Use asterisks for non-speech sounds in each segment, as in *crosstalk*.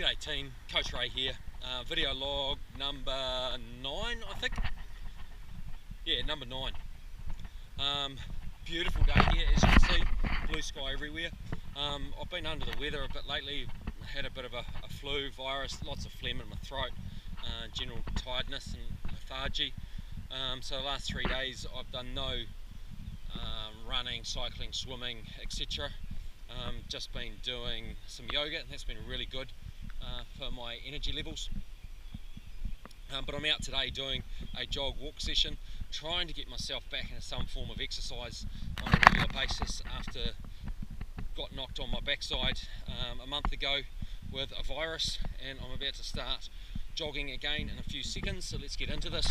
G'day team, Coach Ray here. Uh, video log number nine, I think. Yeah, number nine. Um, beautiful day here, as you can see. Blue sky everywhere. Um, I've been under the weather a bit lately. Had a bit of a, a flu virus, lots of phlegm in my throat, uh, general tiredness and lethargy. Um, so the last three days I've done no um, running, cycling, swimming, etc. Um, just been doing some yoga and that's been really good uh, for my energy levels. Um, but I'm out today doing a jog walk session, trying to get myself back into some form of exercise on a regular basis after got knocked on my backside um, a month ago with a virus and I'm about to start jogging again in a few seconds so let's get into this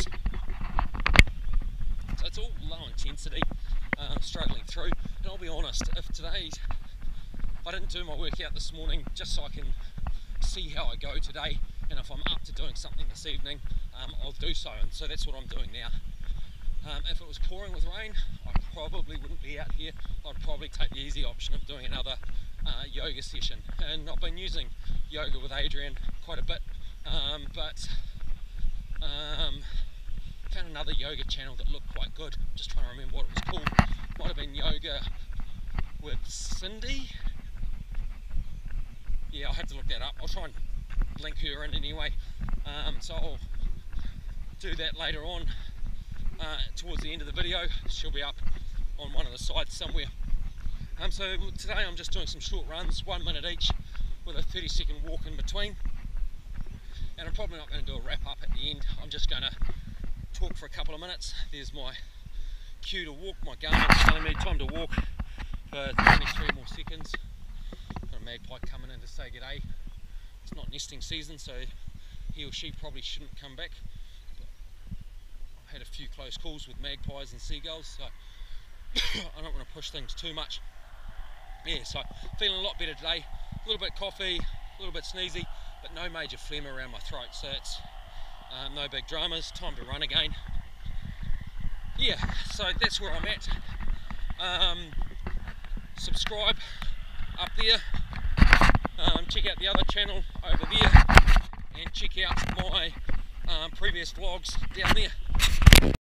so it's all low intensity uh, struggling through and I'll be honest if today's I didn't do my workout this morning just so I can see how I go today and if I'm up to doing something this evening um, I'll do so and so that's what I'm doing now. Um, if it was pouring with rain I probably wouldn't be out here. I'd probably take the easy option of doing another uh, yoga session and I've been using yoga with Adriene quite a bit um, but um, found another yoga channel that looked quite good. Just trying to remember what it was called. Might have been yoga with Cindy yeah, I'll have to look that up. I'll try and link her in anyway. Um, so I'll do that later on uh, towards the end of the video. She'll be up on one of the sides somewhere. Um, so today I'm just doing some short runs, one minute each, with a 30 second walk in between. And I'm probably not going to do a wrap up at the end. I'm just going to talk for a couple of minutes. There's my cue to walk. My Garmin's telling me time to walk for 23 more seconds It's not nesting season, so he or she probably shouldn't come back. But I've had a few close calls with magpies and seagulls, so *coughs* I don't want to push things too much. Yeah, so feeling a lot better today. A little bit coffee, a little bit sneezy, but no major phlegm around my throat, so it's um, no big dramas. Time to run again. Yeah, so that's where I'm at. Um, subscribe up there um, check out the other channel over there and check out my um, previous vlogs down there